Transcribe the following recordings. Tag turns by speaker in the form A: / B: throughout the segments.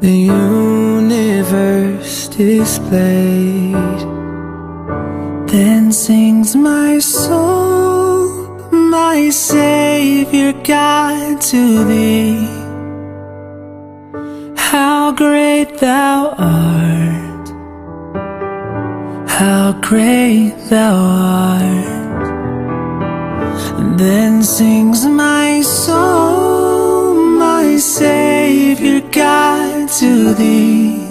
A: the universe displayed. Then sings my soul, my Savior God to thee. How great thou art how great thou art. Then sings my soul, my Savior to thee.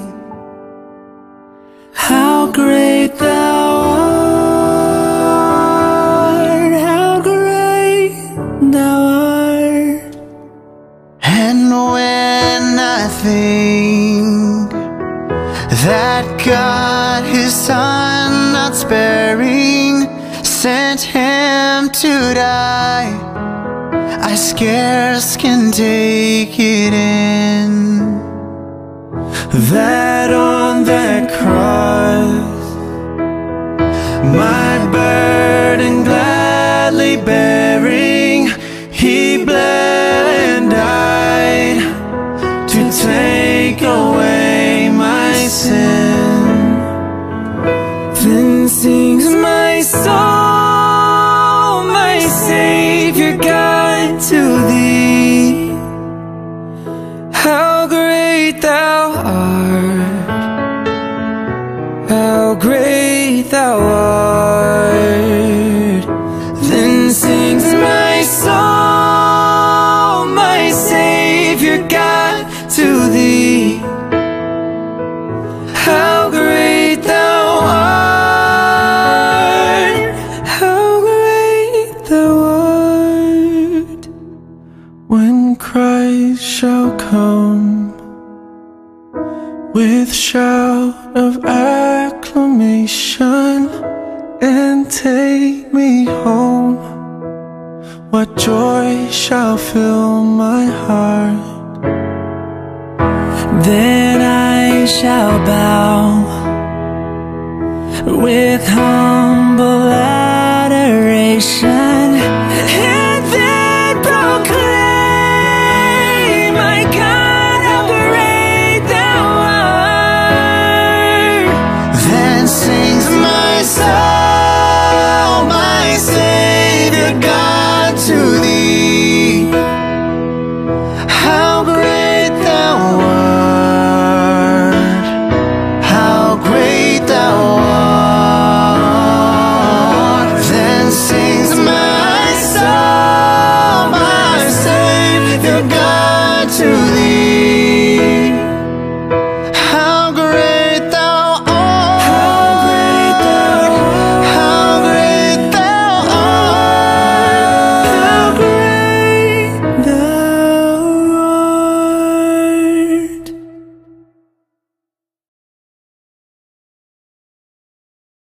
A: How great thou art, how great thou art.
B: And when I think that God his son not sparing sent him to die I scarce can take it in
C: that on that cross, my burden gladly bearing, he bled and died to take away my sin.
A: Then sings my soul, my Savior God
C: come with shout of acclamation and take me home, what joy shall fill my heart?
A: Then I shall bow with adoration